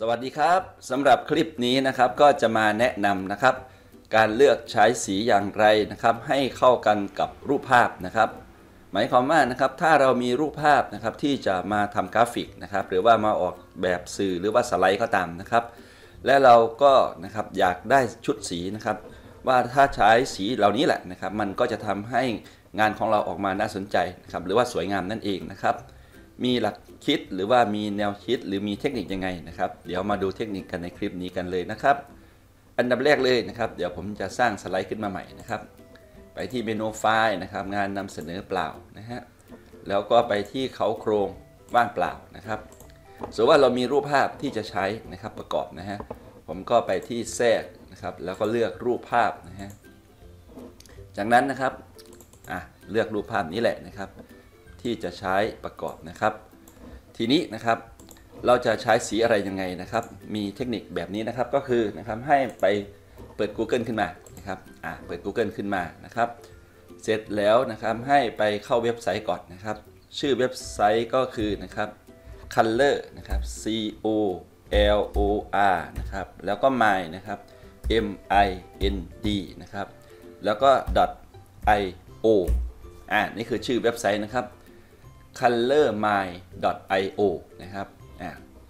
สวัสดีครับสำหรับคลิปนี้นะครับก็จะมาแนะนำนะครับ การเลือกใช้สีอย่างไรนะครับ ให้เข้ากันกับรูปภาพนะครับ หมายความว่านะครับถ้าเรามีรูปภาพนะครับที่จะมาทำกราฟิกนะครับ หรือว่ามาออกแบบสื่อหรือว่าสไลด์ก็ตามนะครับ และเราก็นะครับอยากได้ชุดสีนะครับ ว่าถ้าใช้สีเหล่านี้แหละนะครับ มันก็จะทำให้งานของเราออกมาน่าสนใจนะครับหรือว่าสวยงามนั่นเองนะครับ มีหลักคิดหรือว่ามีแนวคิดหรือมีเทคนิคยังไงนะครับ เดี๋ยวมาดูเทคนิคกันในคลิปนี้กันเลยนะครับ อันดับแรกเลยนะครับ เดี๋ยวผมจะสร้างสไลด์ขึ้นมาใหม่นะครับ ไปที่เมนูไฟล์นะครับ งานนำเสนอเปล่านะฮะแล้วก็ไปที่เขาโครงว่างเปล่านะครับสมมติว่าเรามีรูปภาพที่จะใช้นะครับประกอบนะฮะผมก็ไปที่แทรกนะครับ แล้วก็เลือกรูปภาพนะฮะจากนั้นนะครับอะเลือกรูปภาพนี้แหละนะครับ ที่จะใช้ประกอบนะครับ ทีนี้นะครับเราจะใช้สีอะไรยังไงนะครับ มีเทคนิคแบบนี้นะครับก็คือนะครับให้ไปเปิด Google ขึ้นมานะครับอ่าเปิด Google ขึ้นมานะครับ เสร็จแล้วนะครับให้ไปเข้าเว็บไซต์ก่อนนะครับ ชื่อเว็บไซต์ก็คือนะครับ color นะครับ c o l o r นะครับแล้วก็ my นะครับ m i n d นะครับแล้วก็ i o อ่านี่คือชื่อเว็บไซต์นะครับ colormy.io นะครับ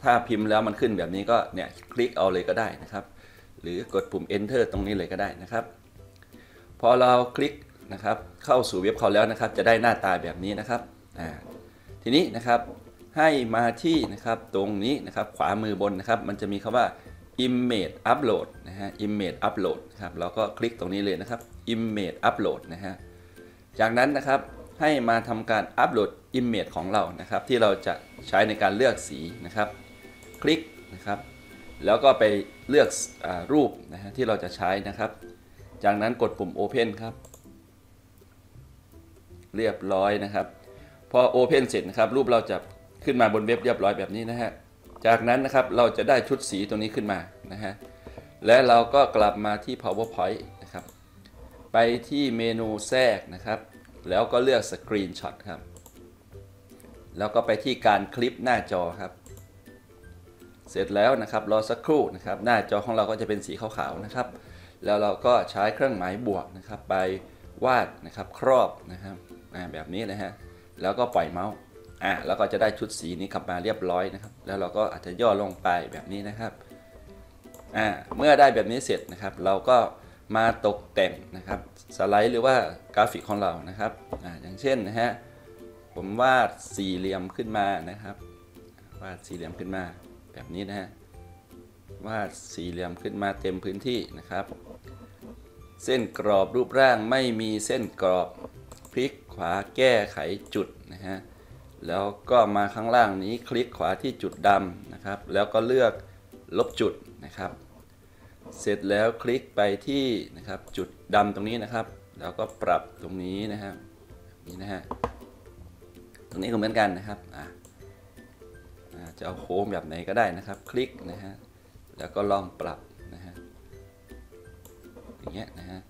ถ้าพิมพ์แล้วมันขึ้นแบบนี้ก็เนี่ยคลิกเอาเลยก็ได้นะครับ หรือกดปุ่ม enter ตรงนี้เลยก็ได้นะครับ พอเราคลิกนะครับเข้าสู่เว็บเขาแล้วนะครับ จะได้หน้าตาแบบนี้นะครับทีนี้นะครับให้มาที่นะครับตรงนี้นะครับขวามือบนนะครับ มันจะมีคำว่า image upload นะฮะ image upload นะครับเราก็คลิกตรงนี้เลยนะครับ image upload นะฮะจากนั้นนะครับ ให้มาทำการอัปโหลด image ของเรานะครับ ที่เราจะใช้ในการเลือกสีนะครับ คลิกนะครับ แล้วก็ไปเลือกอรูปนะฮะที่เราจะใช้นะครับ จากนั้นกดปุ่ม Open ครับ เรียบร้อยนะครับ พอ Open เสร็จนะครับ รูปเราจะขึ้นมาบนเว็บเรียบร้อยแบบนี้นะฮะจากนั้นนะครับเราจะได้ชุดสีตรงนี้ขึ้นมานะฮะและเราก็กลับมาที่ PowerPoint นะครับ ไปที่เมนูแทรกนะครับ แล้วก็เลือกสกรีนช็อตครับ แล้วก็ไปที่การคลิปหน้าจอครับ เสร็จแล้วนะครับรอสักครู่นะครับ หน้าจอของเราก็จะเป็นสีขาวๆนะครับ แล้วเราก็ใช้เครื่องหมายบวกนะครับ ไปวาดนะครับครอบนะครับแบบนี้นะฮะแล้วก็ปล่อยเมาส์อ่าแล้วก็จะได้ชุดสีนี้กลับมาเรียบร้อยนะครับ แล้วเราก็อาจจะย่อลงไปแบบนี้นะครับอ่าเมื่อได้แบบนี้เสร็จนะครับ เราก็ มาตกแต่งนะครับสไลด์หรือว่ากราฟิกของเรานะครับออย่างเช่นนะฮะผมวาดสี่เหลี่ยมขึ้นมานะครับวาดสี่เหลี่ยมขึ้นมาแบบนี้นะฮะวาดสี่เหลี่ยมขึ้นมาเต็มพื้นที่นะครับ เส้นกรอบรูปร่างไม่มีเส้นกรอบพลิกขวาแก้ไขจุดนะฮะแล้วก็มาข้างล่างนี้คลิกขวาที่จุดดำนะครับ แล้วก็เลือกลบจุดนะครับ เสร็จแล้วคลิกไปที่นะครับจุดดำตรงนี้นะครับ แล้วก็ปรับตรงนี้นะครับนี่นะฮะตรงนี้ก็เหมือนกันนะครับอ่าจะเอาโค้งแบบไหนก็ได้นะครับ คลิกนะฮะแล้วก็ลองปรับนะฮะอย่างเงี้ยนะฮะ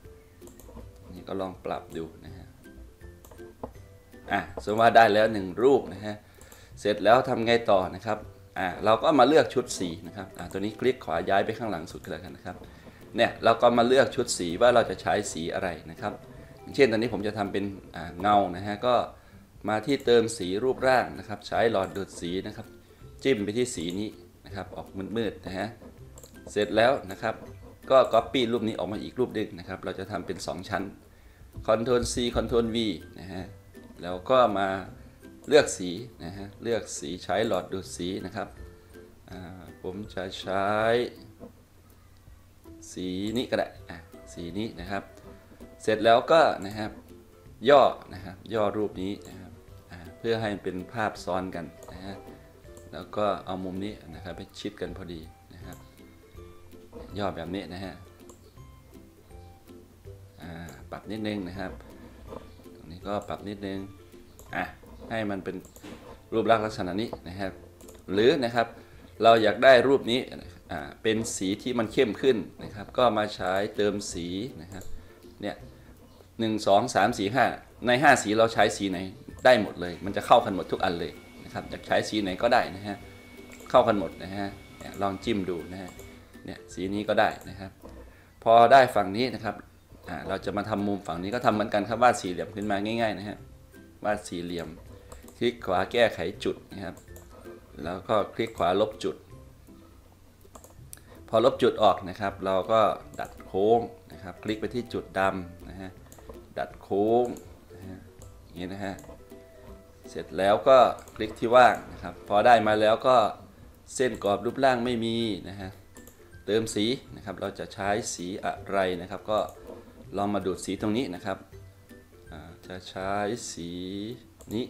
นี่ก็ลองปรับดูนะฮะอะสมมติว่าได้แล้วหนึ่งรูปนะฮะเสร็จแล้วทำไงต่อนะครับ อ่าเราก็มาเลือกชุดสีนะครับอ่าตัวนี้คลิกขวาย้ายไปข้างหลังสุดเลยกันนะครับเนี่ยเราก็มาเลือกชุดสีว่าเราจะใช้สีอะไรนะครับ เช่นตอนนี้ผมจะทำเป็นเงานะฮะก็มาที่เติมสีรูปร่างนะครับ ใช้หลอดดูดสีนะครับ จิ้มไปที่สีนี้นะครับออกมืดๆนะฮะเสร็จแล้วนะครับ ก็ Copy รูปนี้ออกมาอีกรูปหนึ่งนะครับ เราจะทำเป็น 2 ชั้น Ctrl C Ctrl V นะฮะแล้วก็มา เลือกสีนะฮะเลือกสีใช้หลอดดูดสีนะครับผมจะใช้สีนี้ก็ได้สีนี้นะครับ เสร็จแล้วก็นะครับย่อนะครับย่อรูปนี้นะครับเพื่อให้เป็นภาพซ้อนกันนะฮะแล้วก็เอามุมนี้นะครับไปชิดกันพอดีนะครับย่อแบบนี้นะฮะปรับนิดนึงนะครับ ตรงนี้ก็ปรับนิดนึงอะ ให้มันเป็นรูปลักษณ์ลักษณะนี้นะครับ หรือนะครับเราอยากได้รูปนี้เป็นสีที่มันเข้มขึ้นนะครับ ก็มาใช้เติมสีนะครับเนี่ยหนึ่งสองสามสี่ห้าในห้าสีเราใช้สีไหนได้หมดเลย มันจะเข้ากันหมดทุกอันเลยนะครับอยากใช้สีไหนก็ได้นะฮะเข้ากันหมดนะฮะลองจิ้มดูนะฮะเนี่ยสีนี้ก็ได้นะครับ พอได้ฝั่งนี้นะครับเราจะมาทำมุมฝั่งนี้ก็ทำเหมือนกันครับวาดสี่เหลี่ยมขึ้นมาง่ายๆนะฮะวาดสี่เหลี่ยม คลิกขวาแก้ไขจุดนะครับ แล้วก็คลิกขวาลบจุด พอลบจุดออกนะครับ เราก็ดัดโค้งนะครับ คลิกไปที่จุดดำนะฮะ ดัดโค้งนะฮะอย่างนี้นะฮะ เสร็จแล้วก็คลิกที่ว่างนะครับ พอได้มาแล้วก็เส้นกรอบรูปร่างไม่มีนะฮะ เติมสีนะครับ เราจะใช้สีอะไรนะครับ ก็ลองมาดูดสีตรงนี้นะครับ จะใช้สีนี้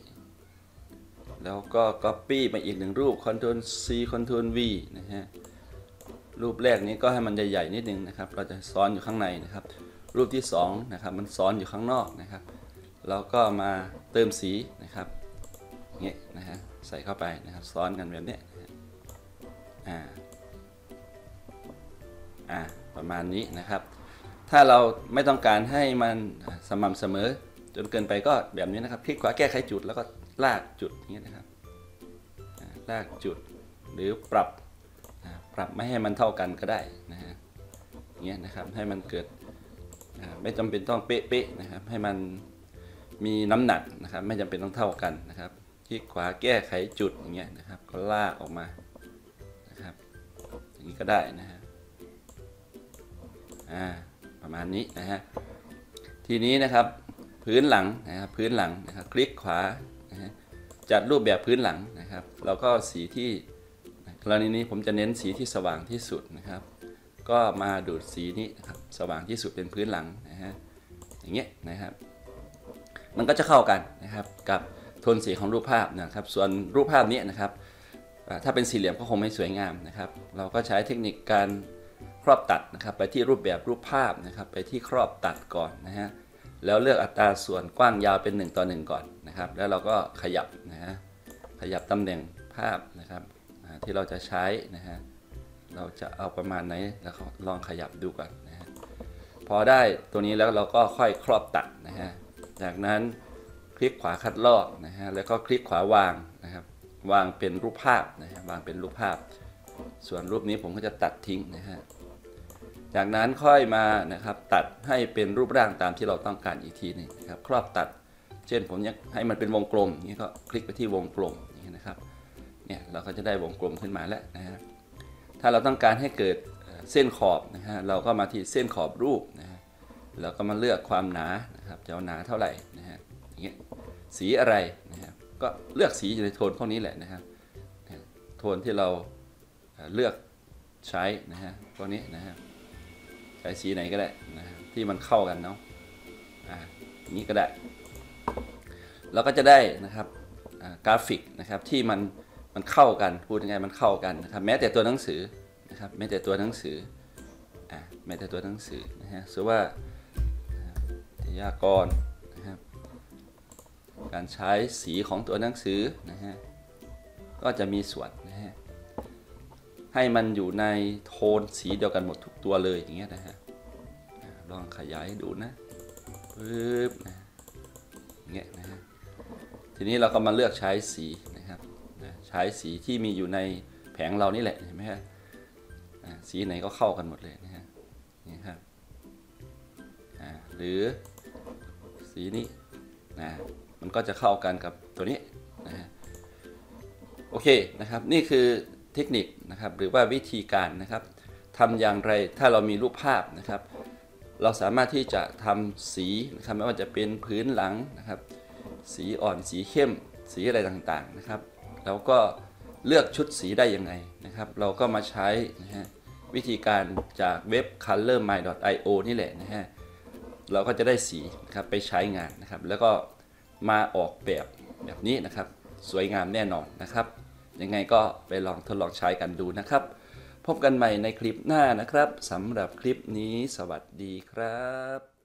แล้วก็ Copy มาอีกหนึ่งรูป Ctrl C Ctrl V นะฮะ รูปแรกนี้ก็ให้มันใหญ่ๆนิดนึงนะครับ เราจะซ้อนอยู่ข้างในนะครับ รูปที่2นะครับ มันซ้อนอยู่ข้างนอกนะครับ เราก็มาเติมสีนะครับเงี้ยนะฮะ ใส่เข้าไปนะครับ ซ้อนกันแบบนี้อ่า อ่า ประมาณนี้นะครับ ถ้าเราไม่ต้องการให้มันสม่ำเสมอจนเกินไปก็แบบนี้นะครับ คลิกขวาแก้ไขจุดแล้วก็ ลากจุดนี้นะครับลากจุดหรือปรับปรับไม่ให้มันเท่ากันก็ได้นะฮะเงี้ยนะครับให้มันเกิดไม่จำเป็นต้องเป๊ะๆนะครับ ให้มันมีน้ำหนักนะครับ ไม่จำเป็นต้องเท่ากันนะครับคลิกขวาแก้ไขจุดอย่างเงี้ยนะครับ ก็ลากออกมานะครับ อย่างนี้ก็ได้นะฮะอ่าประมาณนี้นะฮะทีนี้นะครับพื้นหลังนะครับพื้นหลังนะครับ คลิกขวา นะฮะจัดรูปแบบพื้นหลังนะครับเราก็สีที่กรณีนี้ผมจะเน้นสีที่สว่างที่สุดนะครับ ก็มาดูดสีนี้นะครับสว่างที่สุดเป็นพื้นหลังนะฮะอย่างเงี้ยนะครับ มันก็จะเข้ากันนะครับกับโทนสีของรูปภาพนะครับ ส่วนรูปภาพนี้นะครับถ้าเป็นสี่เหลี่ยมก็คงไม่สวยงามนะครับ เราก็ใช้เทคนิคการครอบตัดนะครับ ไปที่รูปแบบรูปภาพนะครับ ไปที่ครอบตัดก่อนนะฮะ แล้วเลือกอัตราส่วนกว้างยาวเป็น 1 ต่อ 1 ก่อนนะครับ แล้วเราก็ขยับนะฮะขยับตำแหน่งภาพนะครับที่เราจะใช้นะฮะเราจะเอาประมาณไหนแล้วลองขยับดูก่อนนะฮะพอได้ตัวนี้แล้วเราก็ค่อยครอบตัดนะฮะจากนั้นคลิกขวาคัดลอกนะฮะแล้วก็คลิกขวาวางนะครับ วางเป็นรูปภาพนะฮะวางเป็นรูปภาพ ส่วนรูปนี้ผมก็จะตัดทิ้งนะฮะ จากนั้นค่อยมานะครับตัดให้เป็นรูปร่างตามที่เราต้องการอีกทีหนึงนะครับครอบตัด เช่นผมอยากให้มันเป็นวงกลมนี้ก็คลิกไปที่วงกลมนี้นะครับเนี่ยเราก็จะได้วงกลมขึ้นมาแล้วนะฮะถ้าเราต้องการให้เกิดเส้นขอบนะฮะเราก็มาที่เส้นขอบรูปนะฮะแล้วก็มาเลือกความหนานะครับจะเอาหนาเท่าไหร่นะฮะอย่างเงี้ยสีอะไรนะครับก็เลือกสีอยู่ในโทนพวกนี้แหละนะครับโทนที่เราเลือกใช้นะฮะพวกนี้นะฮะใช้ สีไหนก็ได้นะที่มันเข้ากันเนาะอ่านี้ก็ได้เราก็จะได้นะครับกราฟิกนะครับที่มันมันเข้ากันพูดยังไงมันเข้ากันนะครับแม้แต่ตัวหนังสือนะครับแม้แต่ตัวหนังสืออะแม้แต่ตัวหนังสือนะฮะสือว่าทยากรนะครับการใช้สีของตัวหนังสือนะฮะก็จะมีส่วน ให้มันอยู่ในโทนสีเดียวกันหมดทุกตัวเลยอย่างเงี้ยนะฮะลองขยายดูนะปึ๊บนะอย่างเงี้ยนะฮะทีนี้เราก็มาเลือกใช้สีนะครับใช้สีที่มีอยู่ในแผงเรานี่แหละเห็นไหมฮะสีไหนก็เข้ากันหมดเลยนะฮะนี่ครับอ่าหรือสีนี้นะมันก็จะเข้ากันกับตัวนี้นะฮะโอเคนะครับนี่คือ เทคนิคนะครับหรือว่าวิธีการนะครับทำอย่างไรถ้าเรามีรูปภาพนะครับ เราสามารถที่จะทำสีนะครับไม่ว่าจะเป็นพื้นหลังนะครับ สีอ่อนสีเข้ม สีอะไรต่างๆนะครับ แล้วก็เลือกชุดสีได้ยังไงนะครับ เราก็มาใช้นะฮะวิธีการจากเว็บ colormy.io นี่แหละนะฮะเราก็จะได้สีนะครับไปใช้งานนะครับ แล้วก็มาออกแบบแบบนี้นะครับ สวยงามแน่นอนนะครับ ยังไงก็ไปลองทดลองใช้กันดูนะครับ พบกันใหม่ในคลิปหน้านะครับสำหรับคลิปนี้สวัสดีครับ